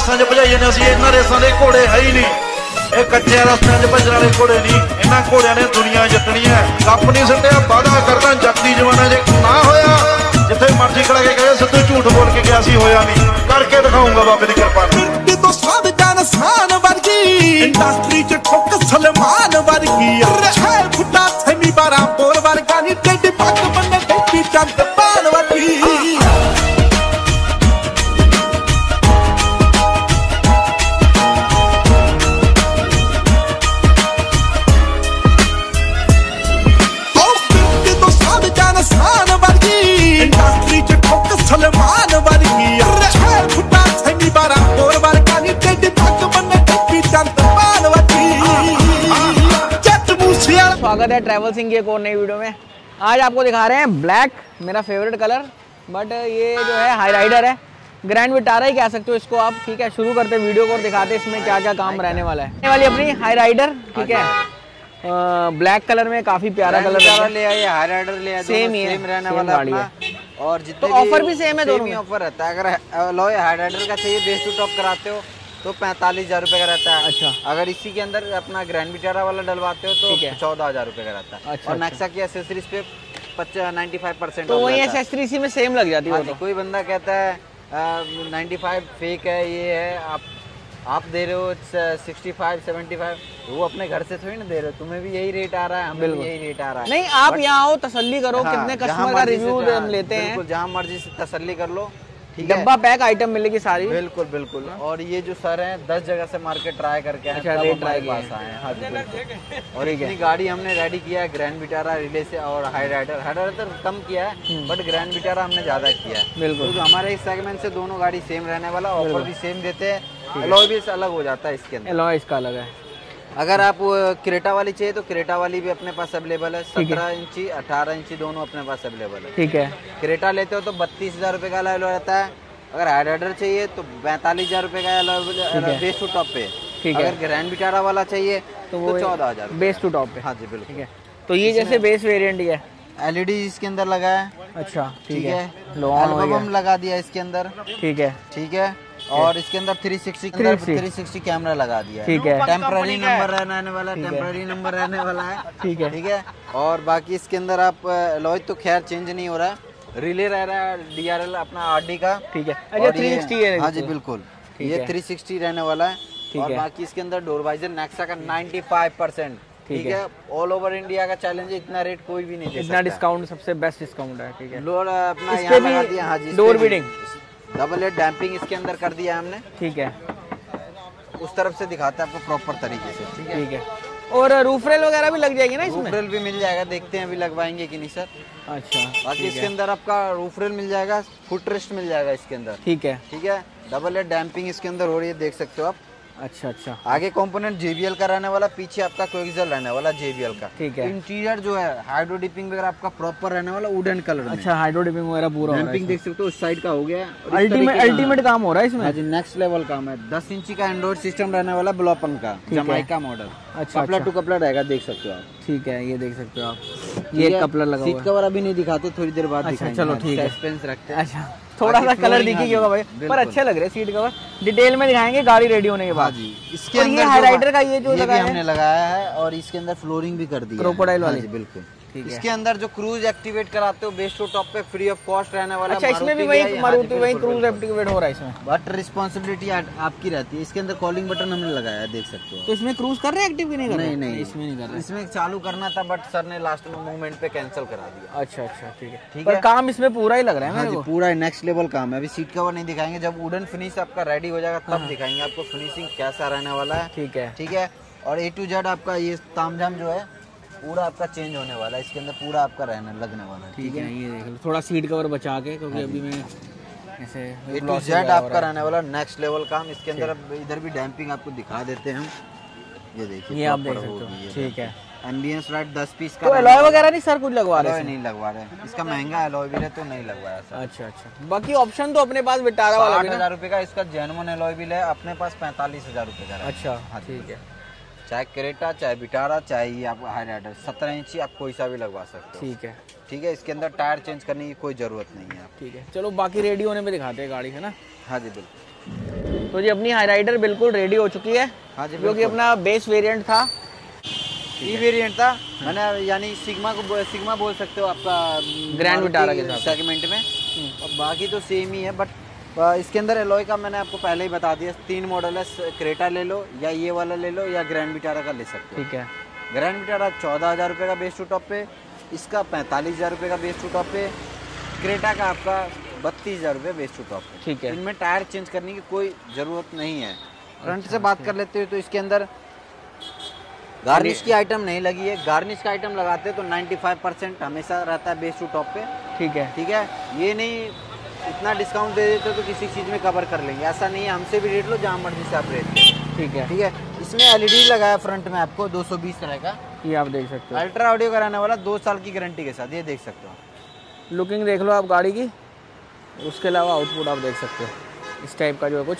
ਰੇਸਾਂ 'ਚ ਭਜਾਈ ਜਾਂਦੇ ਅਸੀਂ, ਇਹਨਾਂ ਰੇਸਾਂ ਦੇ ਘੋੜੇ ਹੈ ਹੀ ਨਹੀਂ। ਇਹ ਕੱਚਿਆਂ ਰਸਤਿਆਂ 'ਚ ਭੱਜਣ ਵਾਲੇ ਘੋੜੇ ਨਹੀਂ। ਇਹਨਾਂ ਘੋੜਿਆਂ ਨੇ ਦੁਨੀਆ ਜਿੱਤਣੀ ਹੈ। ਕੱਪ ਨਹੀਂ ਸਿੱਟਿਆ ਵਾਦਾ ਕਰਦਾ ਜੱਤੀ ਜਵਾਨਾ ਜੇ ਨਾ ਹੋਇਆ। ਜਿੱਥੇ ਮਰਜ਼ੀ ਖੜਾ ਕੇ ਕਹੇ, ਸਿੱਧੂ ਝੂਠ ਬੋਲ ਕੇ ਗਿਆ ਸੀ ਹੋਇਆ ਨਹੀਂ। ਕਰਕੇ ਦਿਖਾਉਂਗਾ ਬਾਬੇ ਦੀ ਕਿਰਪਾ ਨਾਲ ਤੋਂ ਸਾਧ ਜਾਨ ਵਰਗੀ। ਇੰਡਸਟਰੀ ਚ ਠੋਕ ਸਲਮਾਨ ਵਰਗੀ। ਛੇ ਫੁੱਟਾ ਥੈਮੀ ਬਾਰਾ ਬੋਰ ਵਰਗਾ ਨੀ ਟੇਡੀ ਪੱਗ स्वागत है ट्रैवल सिंह की एक और नई वीडियो में। आज आपको दिखा रहे हैं ब्लैक मेरा फेवरेट कलर बट ये जो है हाई राइडर है। ग्रैंड विटारा ही कह सकते हो इसको आप। ठीक है शुरू करते हैं वीडियो को और दिखाते हैं इसमें क्या क्या काम रहने वाला है। वाली अपनी हाई राइडर ठीक है। ब्लैक कलर में काफ़ी प्यारा कलर ले आइए हाई राइडर ले Same दोनों ही सेम रहने वाला गाड़ी अपना। और जितने तो offer भी same है दोनों में? ऑफ़र रहता है। अगर लॉय हाई राइडर का चाहिए बेस टू टॉप कराते हो। तो पैंतालीस हज़ार रुपए का रहता है। अच्छा। अगर इसी के अंदर अपना ग्रैंड विटारा वाला डलवाते हो तो चौदह हज़ार रुपए का रहता है। अच्छा, और अच्छा। नेक्सा की एसेसरीज पे नाइन्टी फाइव परसेंट तो वही एस में सेम लग जाती है हाँ तो। कोई बंदा कहता है नाइन्टी फाइव फेक है ये है आप आप दे रहे हो सिक्सटी फाइव सेवेंटी फाइव वो अपने घर से थोड़ी ना दे रहे हो तुम्हें भी यही रेट आ रहा है हमें भी। यही रेट आ रहा है। नहीं आप यहाँ आओ तसल्ली करो हाँ, कितने कस्टमर का रिव्यू लेते हैं। जहाँ मर्ज़ी से तसल्ली कर लो डब्बा पैक आइटम मिलेगी सारी। बिल्कुल बिल्कुल। और ये जो सर हैं दस जगह से मार्केट ट्राई करके आए अच्छा, रेट हमारे पास आए हैं। हाँ और इतनी गाड़ी हमने रेडी किया है ग्रैंड विटारा रिले से और हाई राइडर हाई राइडर कम किया है बट ग्रैंड विटारा हमने ज़्यादा किया है। बिल्कुल। हमारे इस सेगमेंट से दोनों गाड़ी सेम रहने वाला ऑफ़र भी सेम देते हैं अलॉय भी अलग हो जाता है इसके अंदर। एलॉय इसका अलग है। अगर आप क्रेटा वाली चाहिए तो क्रेटा वाली भी अपने पास अवेलेबल है। सत्रह इंची अठारह इंची दोनों अपने पास अवेलेबल है। ठीक है। क्रेटा लेते हो तो बत्तीस हज़ार रूपए का अलाव रहता है। अगर हाई राइडर चाहिए तो पैंतालीस हज़ार रुपए का बेस टू टॉप पे। ठीक है। अगर ग्रैंड विटारा वाला चाहिए तो तो वो चौदह हज़ार बेस टू टॉप पे। हाँ जी बिल्कुल। तो ये जैसे बेस वेरियंट है। एलईडी इसके अंदर लगा है। अच्छा ठीक है। एल्बम लगा दिया इसके अंदर। ठीक है। ठीक है। और इसके अंदर 360 के अंदर 360 कैमरा लगा दिया ठीक है। टेम्पररी नंबर रहने वाला है टेम्पररी नंबर रहने वाला है। ठीक है। ठीक है। और बाकी इसके अंदर आप लॉज तो खैर चेंज नहीं हो रहा है। रिले रह रहा है डीआरएल अपना आरडी का। ठीक है। अच्छा और थ्री ये- सिक्सटी है हाँ जी बिल्कुल। ये है। 360 रहने वाला है। और बाकी इसके अंदर डोर वाइजर नेक्सा का 95 परसेंट ठीक है। ऑल ओवर इंडिया का चैलेंज इतना रेट कोई भी नहीं दे इतना डिस्काउंट सबसे बेस्ट डिस्काउंट है ठीक है। लोड अपना इस यहाँ भी लगा दिया हाँ जी भी। bidding? डबल एड डैम्पिंग इसके अंदर कर दिया हमने। ठीक है। उस तरफ़ से दिखाता है आपको प्रॉपर तरीके से ठीक है। ठीक है। और रूफ रेल वगैरह भी लग जाएगी ना इसमें? रूफ रेल भी मिल जाएगा देखते हैं अभी लगवाएँगे कि नहीं सर अच्छा बाकी इसके अंदर आपका रूफ रेल मिल जाएगा फुट रेस्ट मिल जाएगा इसके अंदर। ठीक है। ठीक है? डबल एड डैम्पिंग इसके अंदर हो रही है देख सकते हो आप। अच्छा अच्छा। आगे कंपोनेंट JBL का रहने वाला पीछे आपका कोएक्सियल रहने वाला JBL का। ठीक है। इंटीरियर जो है हाइड्रो डिपिंग वगैरह आपका प्रॉपर रहने वाला वुडन कलर अच्छा हाइड्रो डिपिंग वगैरह पूरा हो डैम्पिंग देख सकते हो उस साइड का हो गया। है। अल्टीमेट अल्टीमेट काम हो रहा है इसमें? हाँ नेक्स्ट लेवल काम है। दस इंची का एंड्रॉइड सिस्टम रहने वाला ब्लॉपन का जमाइका मॉडल अच्छा, कपड़ा अच्छा। टू कपड़ा रहेगा देख सकते हो आप। ठीक है ये देख सकते हो आप। ये कपलर लगा सीट कवर अभी नहीं दिखाते थोड़ी देर बाद अच्छा, चलो, हाँ, ठीक है। रखते हैं। अच्छा। थोड़ा सा कलर दिखी हाँ होगा भाई। पर अच्छा लग रहे हैं सीट कवर डिटेल में दिखाएँगे गाड़ी रेडी होने के हाँ बाद। इसके अंदर हाईलाइटर राइडर का ये जो लगाया है? हमने लगाया है और इसके अंदर फ्लोरिंग भी कर दी है। हाँ वाली? बिल्कुल। इसके अंदर जो क्रूज एक्टिवेट कराते हो बेस टू टॉप पे फ्री ऑफ़ कॉस्ट रहने वाला अच्छा इसमें भी वही हाँ मारुति वही क्रूज एक्टिवेट हो रहा है इसमें? बट रिस्पॉन्सिबिलिटी आपकी रहती है। इसके अंदर कॉलिंग बटन हमने लगाया देख सकते हो। तो इसमें क्रूज कर रहे हैं एक्टिव की नहीं कर रहे नहीं नहीं। इसमें नहीं कर रहे। इसमें चालू करना था बट सर ने लास्ट में मूवमेंट पे कैंसिल करा दिया। अच्छा अच्छा ठीक है। ठीक है। काम इसमें पूरा ही लग रहा है हाँ पूरा नेक्स्ट लेवल काम है। अभी सीट कवर नहीं दिखाएँगे। जब वुडन फिनिश आपका रेडी हो जाएगा तब दिखाएँगे आपको फिनिशिंग कैसा रहने वाला है। ठीक है। ठीक है? और ए टू जेड आपका ये तामझाम जो है पूरा आपका चेंज होने वाला है इसके अंदर पूरा आपका रहने लगने वाला है ठीक है ये देख लो थोड़ा सीट कवर बचा के क्योंकि अभी मैं ऐसे ए टू जेड आपका रहने वाला नेक्स्ट लेवल काम इसके अंदर इधर भी डैम्पिंग आपको दिखा देते हैं हम। ये देखिए ये आप देख सकते हो। ठीक है। एम्बियंस लाइट 10 पीस का तो एलॉय वगैरह नहीं सर कुछ लगवा रहे हैं? नहीं लगवा रहे इसका महँगा एलॉय भी है तो नहीं लगवाया सर अच्छा अच्छा। बाकी ऑप्शन तो अपने पास विटारा वाला ना? हज़ार रुपए का इसका जेनवन एलॉय भी है अपने पास पैंतालीस हज़ार रुपए का अच्छा हाँ ठीक है। चाहे क्रेटा चाहे बिटारा चाहे ये आप हाई राइडर सत्रह इंची आप कोई सा भी लगवा सकते हो। ठीक है। ठीक है इसके अंदर टायर चेंज करने की कोई ज़रूरत नहीं है ठीक है। चलो बाकी रेडी होने पे दिखाते हैं गाड़ी है ना? हाँ जी बिल्कुल। तो जी अपनी हाई राइडर बिल्कुल रेडी हो चुकी है। हाँ जी, जो कि अपना बेस वेरिएंट था। ई वेरिएंट था मैंने यानी सिग्मा को सिग्मा बोल सकते हो आपका Grand Vitara के सेगमेंट में। और बाकी तो सेम ही है बट इसके अंदर एलोई का मैंने आपको पहले ही बता दिया तीन मॉडल है क्रेटा ले लो या ये वाला ले लो या ग्रैंड विटारा का ले सकते हो। ठीक है। ग्रैंड विटारा चौदह हज़ार रुपये का बेस टू टॉप पे इसका पैंतालीस हज़ार रुपये का बेस टू टॉप पे क्रेटा का आपका बत्तीस हज़ार रुपये बेस टू टॉप पे। ठीक है। इनमें टायर चेंज करने की कोई ज़रूरत नहीं है। फ्रंट से बात कर लेते हो तो इसके अंदर गार्निश की आइटम नहीं लगी है। गार्निश का आइटम लगाते हैं तो 95 परसेंट हमेशा रहता है बेस टू टॉप पे। ठीक है। ठीक है? ये नहीं इतना डिस्काउंट दे देते हो तो किसी चीज़ में कवर कर लेंगे। ऐसा नहीं है हमसे भी रेट लो जहाँ मर्ज़ी से आप रेट ठीक है। ठीक है? इसमें एलईडी लगाया फ्रंट में आपको 220 तरह का। ये आप देख सकते हो। अल्ट्रा ऑडियो कराने वाला दो साल की गारंटी के साथ ये देख सकते हो लुकिंग देख लो आप गाड़ी की। उसके अलावा आउटपुट आप देख सकते हो। इस टाइप का जो है कुछ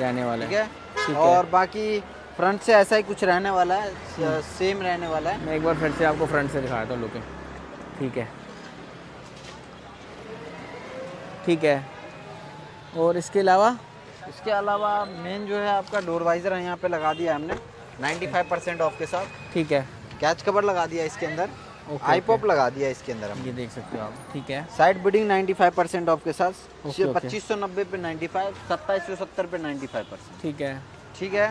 रहने वाला ठीक है। ठीक है। और बाकी फ्रंट से ऐसा ही कुछ रहने वाला है सेम रहने वाला है। मैं एक बार फिर से आपको फ्रंट से दिखाता हूँ लुकिंग ठीक है। ठीक है। और इसके अलावा? इसके अलावा मेन जो है आपका डोर वाइजर है यहाँ पे लगा दिया हमने। 95 परसेंट ऑफ़ के साथ। ठीक है। कैच कवर लगा दिया इसके अंदर। आई पॉप लगा दिया इसके अंदर हमने। ये देख सकते हो आप। ठीक है। साइड बिडिंग 95 परसेंट ऑफ़ के साथ। पच्चीस सौ नब्बे पे 95 सत्ताईस सौ सत्तर पे 95 परसेंट ठीक है। ठीक है।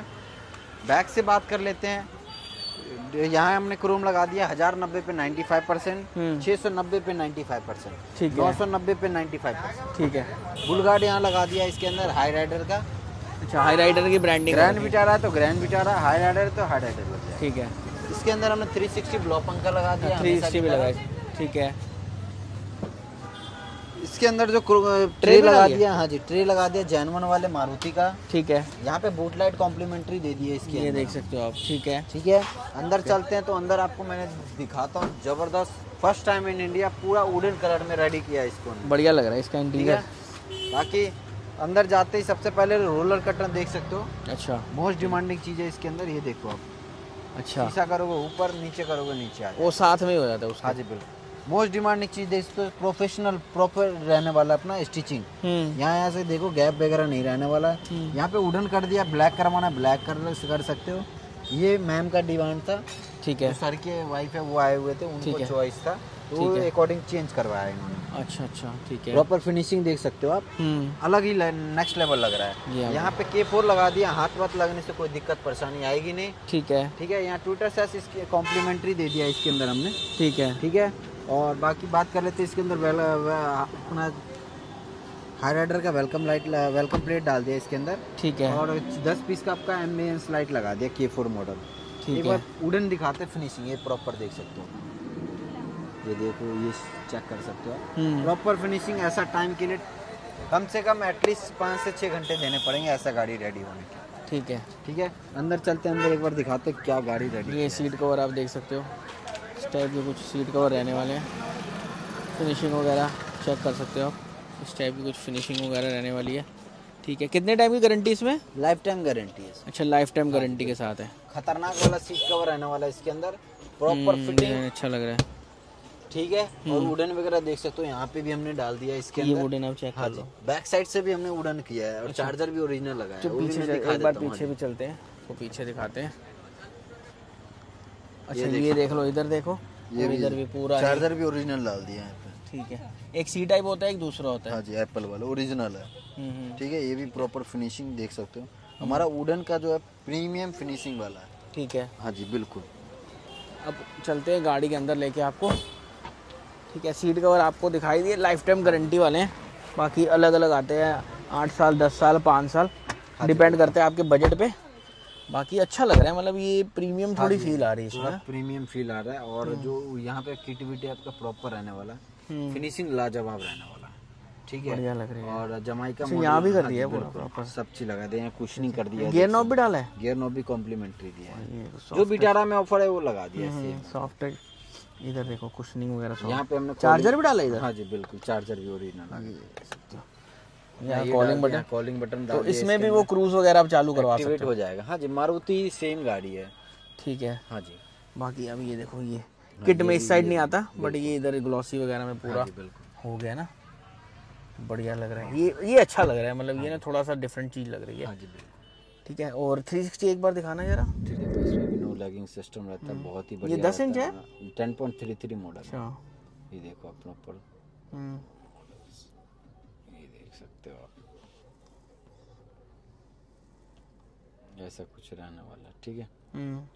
बैक से बात कर लेते हैं। यहाँ हमने क्रोम लगा दिया हज़ार नब्बे पे 95 परसेंट हम्म। छः सौ नब्बे पे 95 परसेंट ठीक है। नौ सौ नब्बे पे 95 परसेंट ठीक है। बुलगार्ड यहाँ लगा दिया इसके अंदर हाई राइडर का। अच्छा हाई राइडर की ब्रांडिंग ग्रैंड विटारा तो ग्रैंड विटारा हाई राइडर तो हाई राइडर लग ठीक है। इसके अंदर हमने 360 ब्लॉक पंखा लगा दिया थ्री सिक्सटी भी लगा ठीक है। इसके अंदर जो ट्रे लगा दिया हाँ जी ट्रे लगा दिया जैनवन वाले मारुति का। ठीक है। यहाँ पे बूट लाइट कॉम्प्लीमेंट्री दे दी है इसके ये देख सकते हो आप ठीक है। ठीक है अंदर चलते हैं तो अंदर आपको मैंने दिखाता हूँ ज़बरदस्त। फ़र्स्ट टाइम इन इंडिया पूरा वुडन कलर में रेडी किया है इसको बढ़िया लग रहा है इसका इंटीरियर बाकी अंदर जाते ही सबसे पहले रोलर कटर देख सकते हो। अच्छा। मोस्ट डिमांडिंग चीज़ है इसके अंदर ये देखो आप। अच्छा। शीशा करोगे ऊपर नीचे करोगे नीचे आ वो साथ में ही हो जाता है उसका। हाँ जी बिल्कुल। मोस्ट डिमांडिंग चीज़ देख सकते प्रोफेशनल प्रॉपर रहने वाला अपना स्टिचिंग हम्म। यहाँ यहाँ से देखो गैप वगैरह नहीं रहने वाला है। यहाँ पे उडन कर दिया ब्लैक करवाना ब्लैक कर कर सकते हो। ये मैम का डिमांड था। ठीक है। सर के वाइफ है वो आए हुए थे उनको चॉइस था। तो। अकॉर्डिंग चेंज करवाया इन्होंने। अच्छा अच्छा ठीक है। प्रॉपर फिनिशिंग देख सकते हो आप। हम्म। अलग ही नेक्स्ट लेवल लग रहा है। यहाँ पे के फोर लगा दिया हाथ वाथ लगने से कोई दिक्कत परेशानी आएगी नहीं। ठीक है। ठीक है यहाँ ट्विटर से इसके कॉम्प्लीमेंट्री दे दिया इसके अंदर हमने। ठीक है। ठीक है? और बाकी बात कर लेते हैं इसके अंदर वेल अपना हाई राइडर का वेलकम लाइट वेलकम प्लेट डाल दिया इसके अंदर। ठीक है। और 10 पीस का आपका एम्बियंस लाइट लगा दिया के फोर मॉडल ठीक एक है। बार वुडन दिखाते फिनिशिंग ये प्रॉपर देख सकते हो। ये देखो ये चेक कर सकते हो। हम्म। प्रॉपर फिनिशिंग ऐसा टाइम के लिए कम से कम एटलीस्ट पाँच से छः घंटे देने पड़ेंगे ऐसा गाड़ी रेडी होने के। ठीक है। ठीक है? अंदर चलते हैं अंदर एक बार दिखाते क्या गाड़ी रेडी ये सीट कवर आप देख सकते हो। इस टाइप के कुछ सीट कवर रहने वाले हैं। फिनिशिंग वगैरह चेक कर सकते हो आप। इस टाइप की कुछ फिनिशिंग वगैरह रहने वाली है। ठीक है कितने टाइम की गारंटी इसमें? लाइफ टाइम गारंटी है अच्छा लाइफ टाइम गारंटी के साथ है। खतरनाक वाला सीट कवर रहने वाला है इसके अंदर। प्रॉपर हम्म, फिटिंग अच्छा लग रहा है। ठीक है और वुडन वगैरह देख सकते हो यहाँ पे भी हमने डाल दिया इसके ये अंदर। वुडन आप चेक हाँ कर लो। बैक साइड से भी हमने वुडन किया है और चार्जर भी ओरिजिनल लगा है वो पीछे एक बार पीछे हाँ भी चलते हैं तो पीछे दिखाते हैं। अच्छा ये देख। ये देख लो इधर देखो। ये भी इधर भी पूरा चार्जर भी ओरिजिनल डाल दिया है ठीक है। एक सी टाइप होता है एक दूसरा होता है। हाँ जी एप्पल वाला ओरिजिनल है। हम्म, हम्म, ठीक है ये भी प्रॉपर फिनिशिंग देख सकते हो। हमारा वुडन का जो है प्रीमियम फिनिशिंग वाला है। ठीक है। हाँ जी बिल्कुल। अब चलते हैं गाड़ी के अंदर लेके आपको। ठीक है सीट कवर आपको दिखाई दिए। लाइफ टाइम गारंटी वाले हैं। बाकी अलग अलग आते हैं। आठ साल दस साल पाँच साल। डिपेंड करते हैं आपके बजट पे। बाकी अच्छा लग रहा है मतलब ये प्रीमियम हाँ थोड़ी फील आ रही है इसमें। प्रीमियम फील आ रहा है और जो यहाँ पे किटिविटी आपका प्रॉपर रहने वाला हम्म, फिनिशिंग लाजवाब रहने वाला ठीक है? लग रही है। और जमाइका अच्छा, model- यहाँ भी कर हाँ दिया पूरा बिल्कुल। proper। सब चीज़ लगा दिया कुछ नहीं कर दिया गियर नॉब भी डाला है? गियर नॉब भी कॉम्प्लीमेंट्री दिया है। जो बिटारा में ऑफ़र है वो लगा दिया है हम्म, सॉफ्ट इधर देखो कुशनिंग वगैरह यहाँ पे हमने चार्जर भी डाला इधर? हाँ जी बिल्कुल चार्जर भी ओरिजिनल यहाँ कॉलिंग बटन कॉलिंग बटन तो इसमें भी वो क्रूज वगैरह आप चालू करवा सकते हो जाएगा। हाँ जी मारुति सेम गाड़ी है। ठीक है। हाँ जी। बाकी अब ये देखो ये किट में इस साइड नहीं आता बट ये इधर ग्लॉसी वगैरह में पूरा हाँ बिल्कुल। हो गया ना। बढ़िया लग रहा है। ये ये अच्छा लग रहा है मतलब ये ना थोड़ा सा डिफरेंट चीज़ लग रही है। हाँ ठीक है और 360 एक बार दिखाना जरा। है तो लैगिंग सिस्टम रहता है बहुत ही बढ़िया 10 इंच है? Ten point three three model है। अच्छा। ये देखो हम्म, ये देख सकते हो आप? ऐसा कुछ रहने वाला ठीक है? हम्म,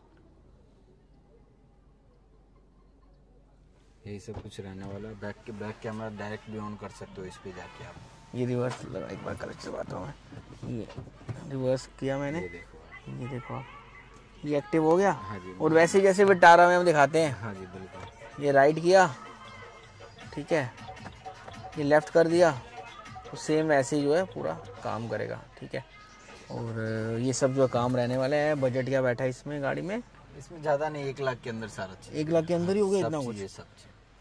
यही सब कुछ रहने वाला बैक के बैक कैमरा डायरेक्ट भी ऑन कर सकते हो इस पे जाके आप। ये रिवर्स लगा एक बार करेक्ट चलवाता हूँ मैं। ये रिवर्स किया मैंने। ये देखो आप। ये देखो आप। ये एक्टिव हो गया? हाँ जी और वैसे जैसे विटारा में हम दिखाते हैं। हाँ जी बिल्कुल। ये राइट किया। ठीक है। ये लेफ़्ट कर दिया। तो सेम वैसे ही जो है पूरा काम करेगा ठीक है? और ये सब जो काम रहने वाले हैं बजट क्या बैठा है इसमें गाड़ी में? इसमें ज़्यादा नहीं एक लाख के अंदर सारा चीज़। एक लाख के अंदर ही हो गया इतना कुछ? सब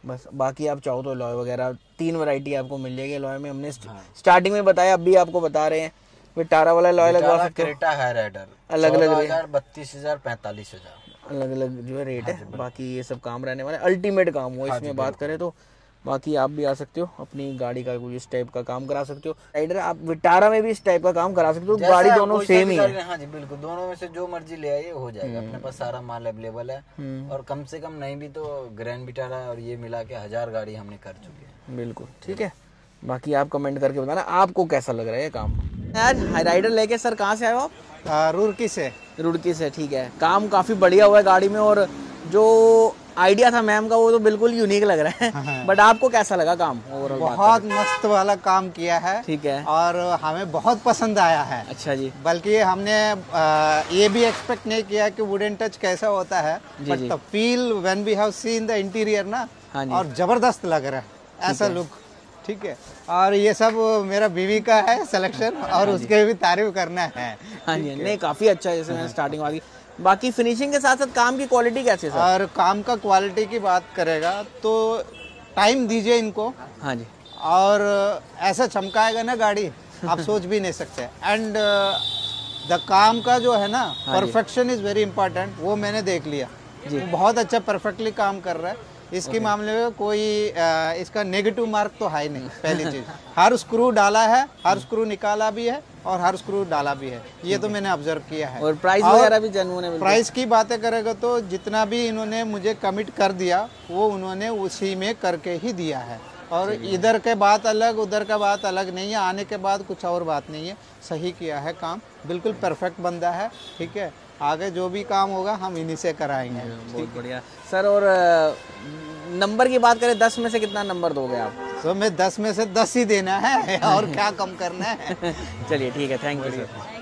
बस बाकी आप चाहो तो लॉय वगैरह तीन वैरायटी आपको मिल जाएगी लॉय में। हमने हाँ। स्टार्टिंग में बताया अभी आपको बता रहे हैं। विटारा वाला लॉय लगवा सकते क्रेटा है राइडर अलग-अलग रेट। हज़ार बत्तीस हज़ार पैंतालीस हज़ार। अलग अलग जो है रेट है। बाकी ये सब काम रहने वाला अल्टीमेट काम हो इसमें बात करें तो। बाकी आप भी आ सकते हो अपनी गाड़ी का कोई इस टाइप का काम करा सकते हो। राइडर आप विटारा में भी इस टाइप का काम करा सकते हो गाड़ी दोनों सेम ही है। हाँ जी बिल्कुल दोनों में से जो मर्ज़ी ले आइए हो जाएगा हम्म। अपने पास सारा माल अवेलेबल है। और कम से कम नहीं भी तो ग्रैंड विटारा और ये मिला के हज़ार गाड़ी हमने कर चुके हैं। बिल्कुल ठीक है। बाकी आप कमेंट करके बताना आपको कैसा लग रहा है ये काम? आज राइडर लेके सर कहाँ से आए हो आप? रुड़की से। रुड़की से ठीक है। काम काफ़ी बढ़िया हुआ है गाड़ी में और जो आइडिया था मैम का वो तो बिल्कुल यूनिक लग रहा है। बट आपको कैसा लगा काम ओवरऑल बहुत मस्त वाला काम किया है ठीक है। और हमें बहुत पसंद आया है। अच्छा जी। बल्कि हमने आ, ये भी एक्सपेक्ट नहीं किया कि वुडन टच कैसा होता है but the feel when we have seen the interior ना हाँ और ज़बरदस्त लग रहा है ऐसा लुक ठीक है। और ये सब मेरा बीवी का है सिलेक्शन और उसके भी तारीफ़ करना है। हाँ जी नहीं काफ़ी अच्छा जैसे मैंने स्टार्टिंग वाली। बाकी फिनिशिंग के साथ साथ काम की क्वालिटी कैसी है सर और काम का क्वालिटी की बात करेगा तो टाइम दीजिए इनको। हाँ जी। और ऐसा चमकाएगा ना गाड़ी आप सोच भी नहीं सकते। एंड द काम का जो है ना परफेक्शन इज़ वेरी इंपॉर्टेंट वो मैंने देख लिया। जी। बहुत अच्छा परफेक्टली काम कर रहा है। इसके मामले में कोई अ, इसका नेगेटिव मार्क तो है नहीं पहली चीज़। हर स्क्रू डाला है हर स्क्रू निकाला भी है और हर स्क्रू डाला भी है। ये तो मैंने ऑब्ज़र्व किया है। और प्राइस वगैरह भी है प्राइस की बातें करेगा तो जितना भी इन्होंने मुझे कमिट कर दिया वो उन्होंने उसी में करके ही दिया है। और इधर के बात अलग उधर का बात अलग नहीं है आने के बाद कुछ और बात नहीं है। सही किया है काम। बिल्कुल परफेक्ट बंदा है ठीक है? आगे जो भी काम होगा हम इन्हीं से कराएँगे। बहुत बढ़िया। सर और नंबर की बात करें दस में से कितना नंबर दोगे आप? सर मैं दस में से दस ही देना है और क्या कम करना है? चलिए ठीक है थैंक यू सर।